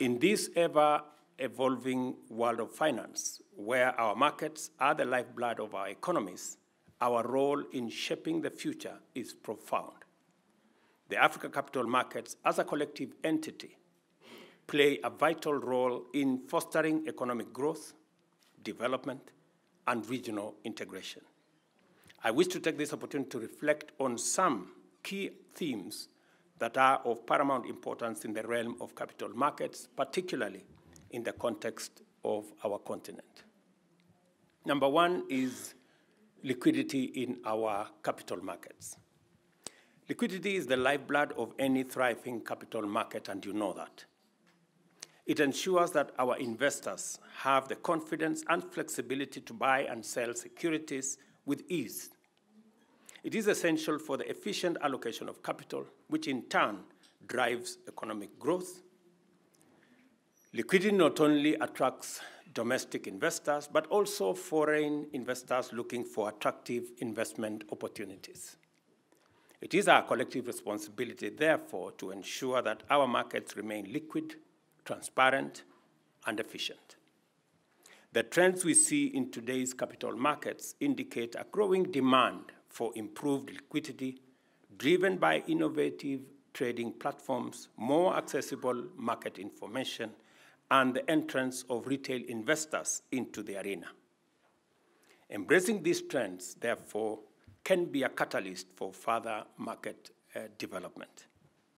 In this ever evolving world of finance, where our markets are the lifeblood of our economies, our role in shaping the future is profound. The Africa capital markets, as a collective entity, play a vital role in fostering economic growth, development, and regional integration. I wish to take this opportunity to reflect on some key themes that are of paramount importance in the realm of capital markets, particularly in the context of our continent. Number one is liquidity in our capital markets. Liquidity is the lifeblood of any thriving capital market, and you know that. It ensures that our investors have the confidence and flexibility to buy and sell securities with ease. It is essential for the efficient allocation of capital, which in turn drives economic growth. Liquidity not only attracts domestic investors, but also foreign investors looking for attractive investment opportunities. It is our collective responsibility, therefore, to ensure that our markets remain liquid, transparent, and efficient. The trends we see in today's capital markets indicate a growing demand for improved liquidity driven by innovative trading platforms, more accessible market information, and the entrance of retail investors into the arena. Embracing these trends, therefore, can be a catalyst for further market uh, development.